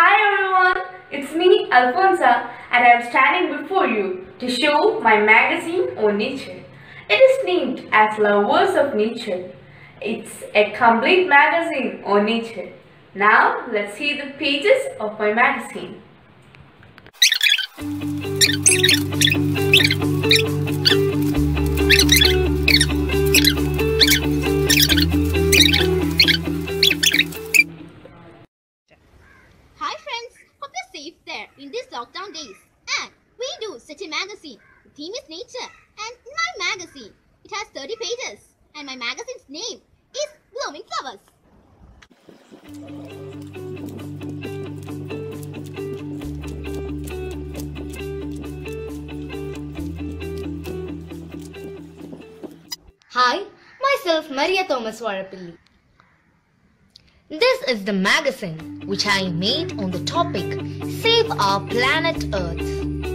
Hi everyone, it's me Alfonso and I am standing before you to show my magazine on nature. It is named as Lovers of Nature. It's a complete magazine on nature. Now let's see the pages of my magazine. Name is Blooming Flowers. Hi, myself Maria Thomas Varapilli. This is the magazine which I made on the topic Save Our Planet Earth.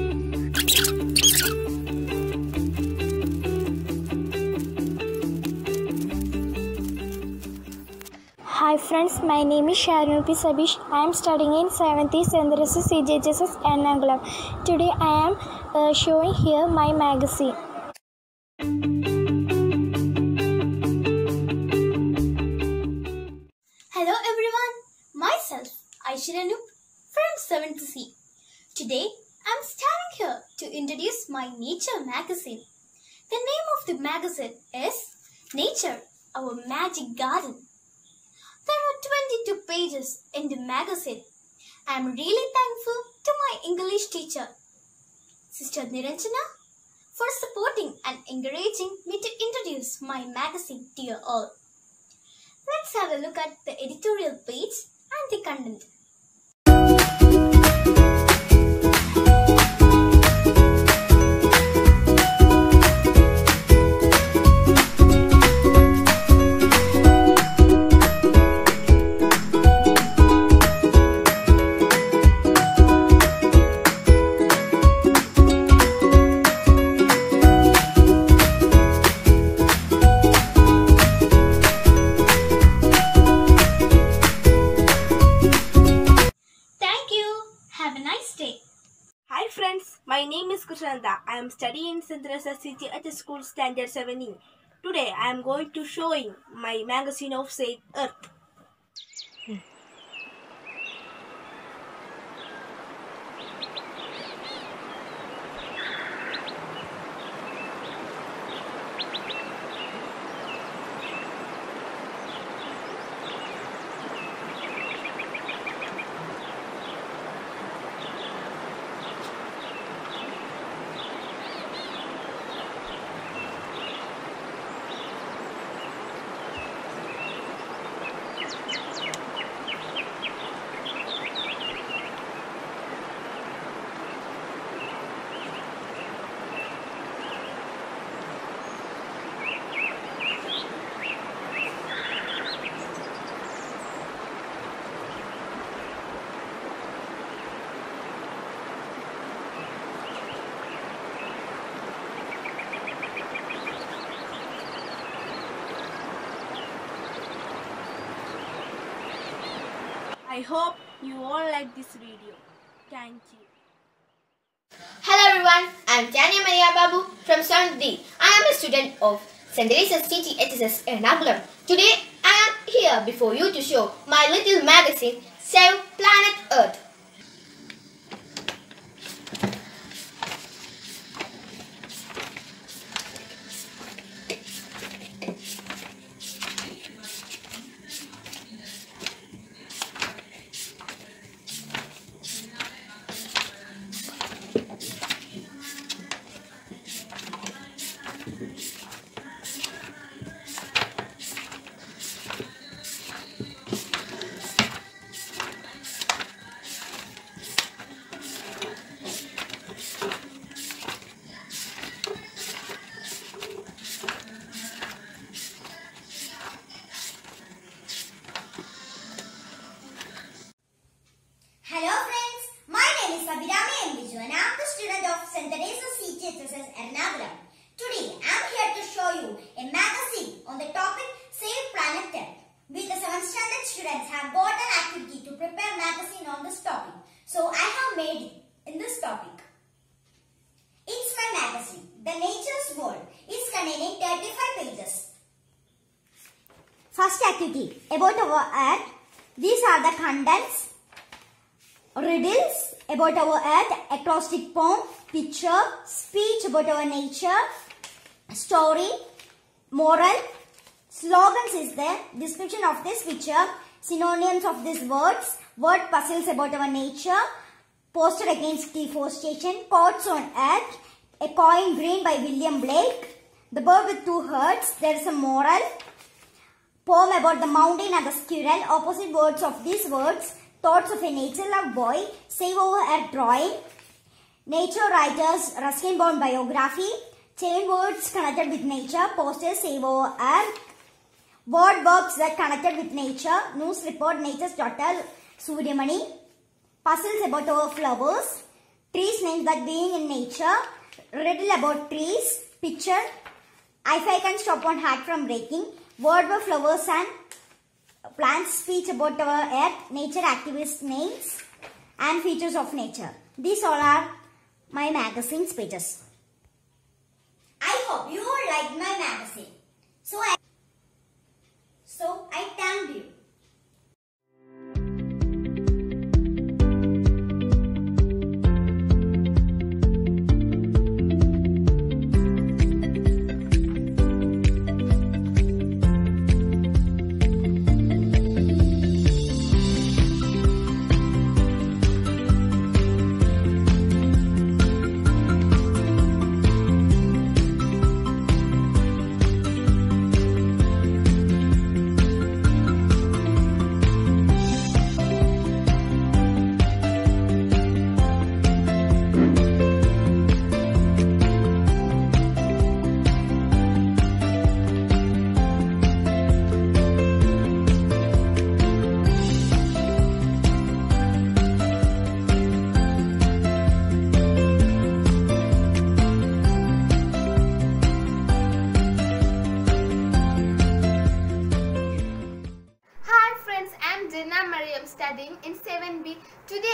Hi friends, my name is Sharon P. Sabish. I am studying in 7th St. Teresa's CGHSS Ernakulam. Today I am uh, showing here my magazine. Hello everyone, myself Aishwaranu from 7th C. Today I'm standing here to introduce my nature magazine. The name of the magazine is Nature, Our Magic Garden. There are 22 pages in the magazine. I'm really thankful to my English teacher, Sister Niranjana, for supporting and encouraging me to introduce my magazine to you all. Let's have a look at the editorial page and the content. Krishnanda. I am studying in St. Teresa CGH School Standard 7E. Today I am going to showing my magazine of Save Earth. I hope you all like this video. Thank you. Hello everyone, I am Tanya Maria Babu from 7th D. I am a student of St. Teresa's TTHSS Ernakulam. Today I am here before you to show my little magazine Save Planet Earth. This topic. So I have made in this topic. It's my magazine. The Nature's World is containing 35 pages. First activity about our earth. These are the contents. Riddles about our earth, acrostic poem, picture, speech about our nature, story, moral, slogans is there, description of this picture, synonyms of these words, word puzzles about our nature, poster against deforestation, quotes on earth, a coin green by William Blake, the bird with two hearts, there is a moral, poem about the mountain and the squirrel, opposite words of these words, thoughts of a nature love boy, save over earth drawing, nature writers, Ruskin Bond biography, chain words connected with nature, posters save over earth, word verbs that connected with nature, news report, nature's daughter, Suryamani, puzzles about our flowers, trees names that being in nature, riddle about trees, picture, if I can stop one heart from breaking, word of flowers and plants, speech about our earth, nature activist names and features of nature. These all are my magazine's pages. I hope you all liked my magazine. So I,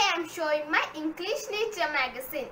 Today I'm showing my English Nature magazine.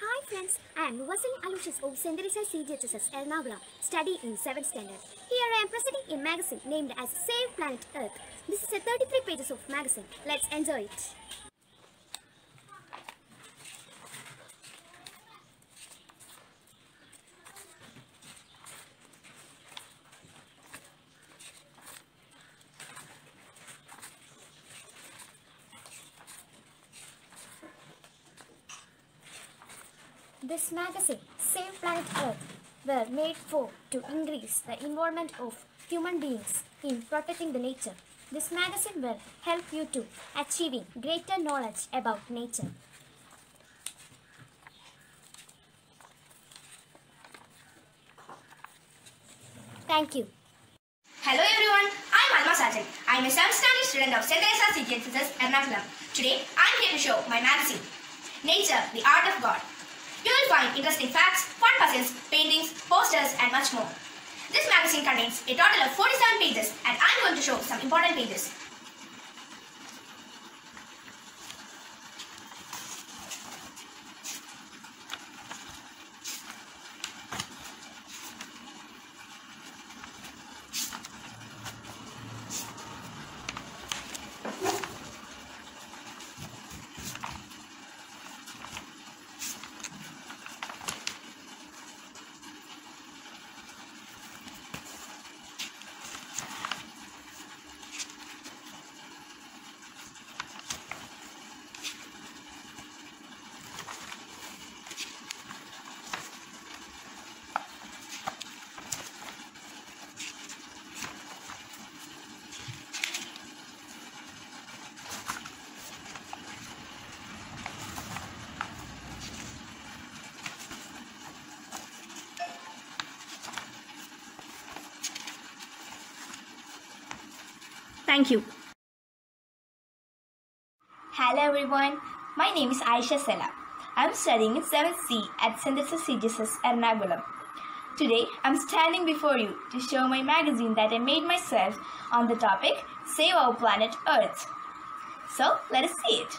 Hi friends, I am Vasini Alushis of. Teresa CGHSS Ernakulam, study in 7th standard. Here I am presenting a magazine named as Save Planet Earth. This is a 33 pages of magazine. Let's enjoy it. This magazine, Save Planet Earth, were made for to increase the involvement of human beings in protecting the nature. This magazine will help you to achieving greater knowledge about nature. Thank you. Hello everyone, I'm Alma Sajan. I'm a 7th standard student of St. Teresa CGHSS Ernakulam. Today, I'm here to show my magazine, Nature, the Art of God. You will find interesting facts, fun puzzles, paintings, posters and much more. This magazine contains a total of 47 pages and I'm going to show some important pages. Thank you. Hello everyone, my name is Aisha Sela. I'm studying in 7C at St. CGSS Ernakulam. Today, I'm standing before you to show my magazine that I made myself on the topic Save Our Planet Earth. So, let us see it.